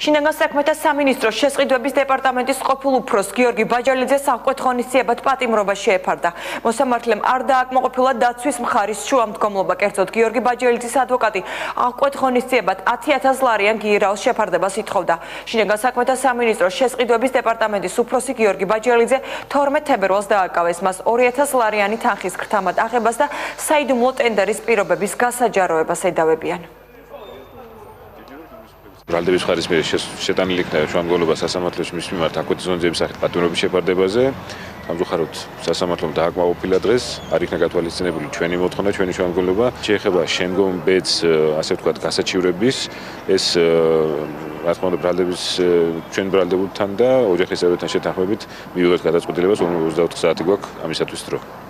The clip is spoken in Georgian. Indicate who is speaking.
Speaker 1: შინაგან საქმეთა სამინისტროს შესყიდვების დეპარტამენტის ყოფილ უფროს გიორგი ბაჯალიძეს აღკვეთხონისძიებად პატიმრობა შეეფარდა. მოსამართლემ არ დააკმაყოფილა დაცვის მხარის შუამდგომლობა, კერძოდ გიორგი ბაჯალიძის ადვოკატი აღკვეთხონისძიებად 10000 ლარიან გიერალს შეფარდებას ითხოვდა. შინაგან საქმეთა სამინისტროს შესყიდვების დეპარტამენტის უფროსი გიორგი ბაჯალიძე 12 თებერვალს დააკავეს მას 2000 ლარიანი თანხის ქრთამად აღებას და საიდუმლო ტენდერის პირობების გასაჯაროებას ედავებიან.
Speaker 2: ბრალდების ხარის მიერ შეტანილი იქნა შუამდგომლობა სასამართლოში მის მიმართ აკვიტიზონძების სახით პატრონობის შეფარდებაზე. სამწუხაროდ სასამართლომ დააკმაყოფილა დღეს, არ იქნა გათვალისწინებული ჩვენი მოთხოვნა, ჩვენი შუამდგომლობა. შეეხება შემდგომ ბედს, ასე ვთქვათ, გასაჩივრების ეს რა თქმა უნდა ბრალდების ჩვენ ბრალდებულთან და ოჯახის წევრებთან შეთანხმებით მივიღეთ გადაწყვეტილებას 24 საათი გვაქვს ამისათვის დრო.